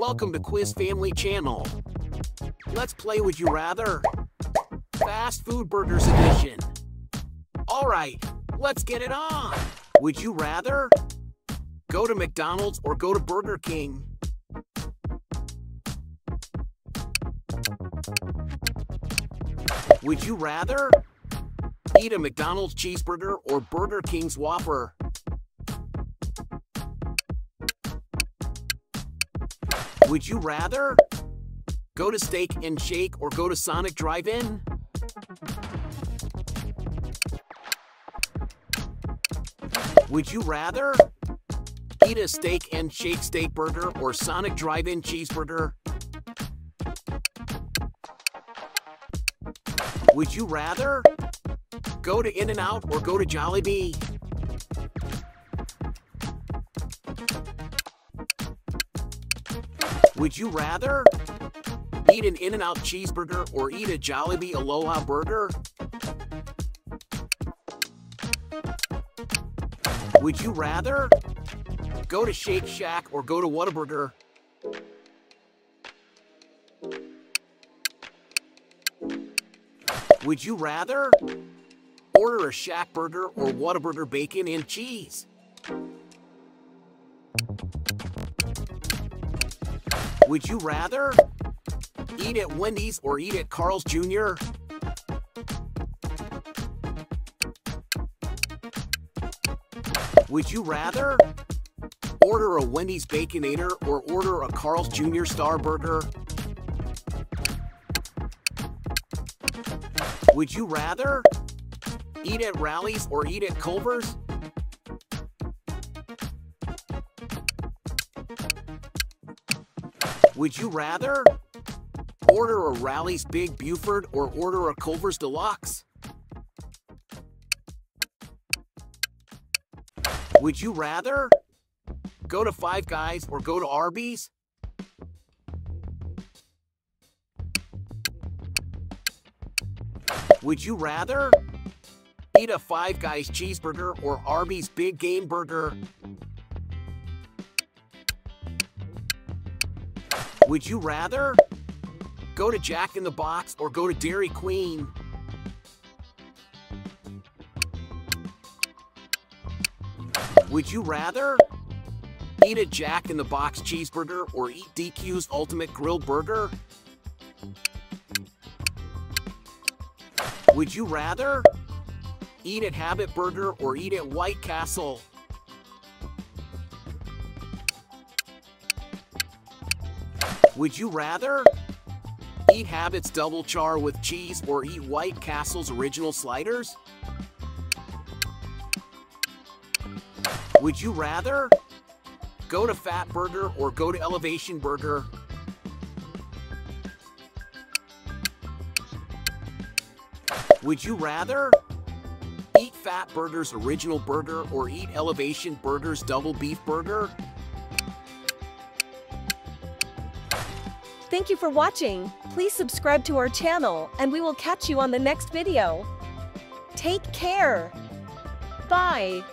Welcome to Quiz Family Channel. Let's play Would You Rather? Fast Food Burgers Edition. Alright, let's get it on. Would you rather? Go to McDonald's or go to Burger King? Would you rather? Eat a McDonald's cheeseburger or Burger King's Whopper? Would you rather? Go to Steak and Shake or go to Sonic Drive-In? Would you rather? Eat a Steak and Shake steak burger or Sonic Drive-In cheeseburger? Would you rather? Go to In-N-Out or go to Jollibee? Would you rather? Eat an In-N-Out cheeseburger or eat a Jollibee Aloha burger? Would you rather? Go to Shake Shack or go to Whataburger? Would you rather? Order a Shack burger or Whataburger bacon and cheese? Would you rather? Eat at Wendy's or eat at Carl's Jr.? Would you rather? Order a Wendy's Baconator or order a Carl's Jr. Star Burger? Would you rather? Eat at Rally's or eat at Culver's? Would you rather? Order a Rally's Big Buford or order a Culver's Deluxe? Would you rather? Go to Five Guys or go to Arby's? Would you rather? Eat a Five Guys cheeseburger or Arby's Big Game Burger? Would you rather? Go to Jack in the Box or go to Dairy Queen? Would you rather? Eat a Jack in the Box cheeseburger or eat DQ's Ultimate Grilled Burger? Would you rather? Eat at Habit Burger or eat at White Castle? Would you rather? Eat Habit's Double Char with cheese or eat White Castle's original sliders? Would you rather? Go to Fatburger or go to Elevation Burger? Would you rather? Eat Fatburger's original burger or eat Elevation Burger's double beef burger? Thank you for watching. Please subscribe to our channel and we will catch you on the next video. Take care. Bye.